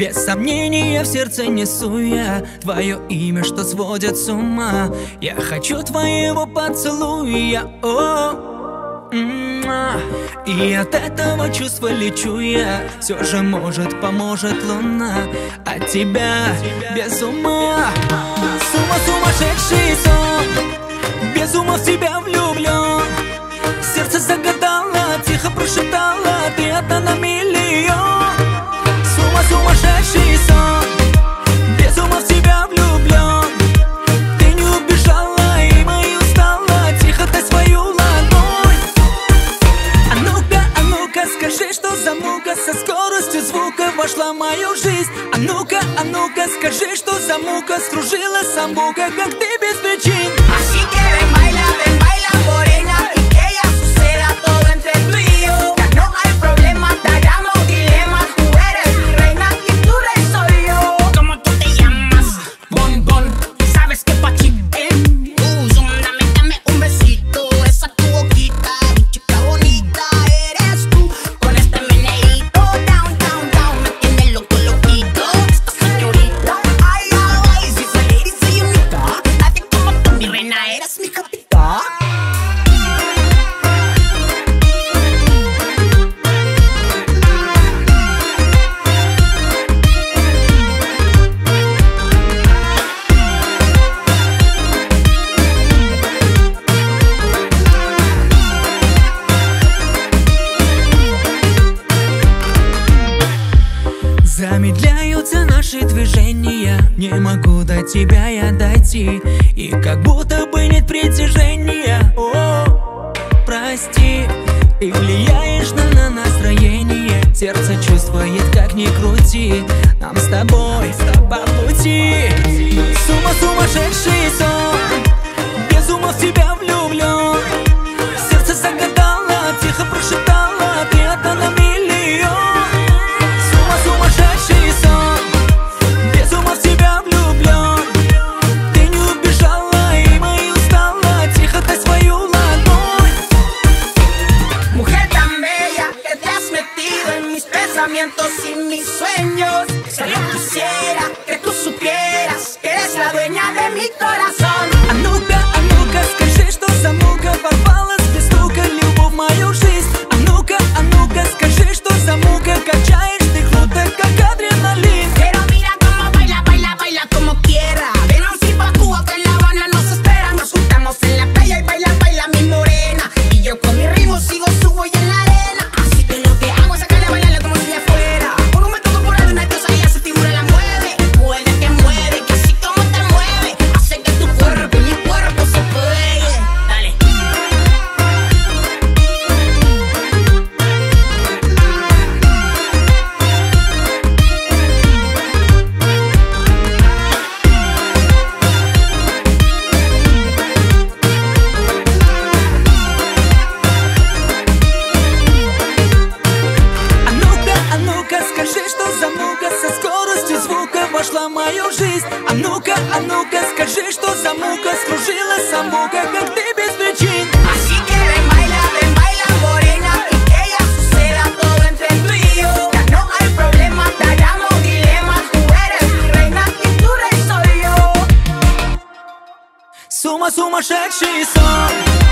Без сомнения в сердце несу я Твое имя, что сводит с ума. Я хочу твоего поцелуя о. И от этого чувства лечу я. Все же может, поможет луна. От тебя, без ума. С сумасшедший сон. Без ума в тебя влюблен вероятно, на миллион. Сумма, сумасшедший сон Без ума в тебя влюблен. Ты не убежала и мою стала Тихо ты свою ладонь. А ну-ка, а ну-ка, скажи, что за мука Со скоростью звука вошла в мою жизнь. А ну-ка, а ну-ка, скажи, что за мука Стружила самбука, как ты без причин. Не могу до тебя я дойти И как будто бы нет притяжения. О, прости Ты влияешь на, на настроение. Сердце чувствует, как ни крути Нам с тобой, с тобой по пути. Сумма сумасшедший сон. pensamientos y mis sueños. Solo quisiera que Suma, suma, shake, she's on.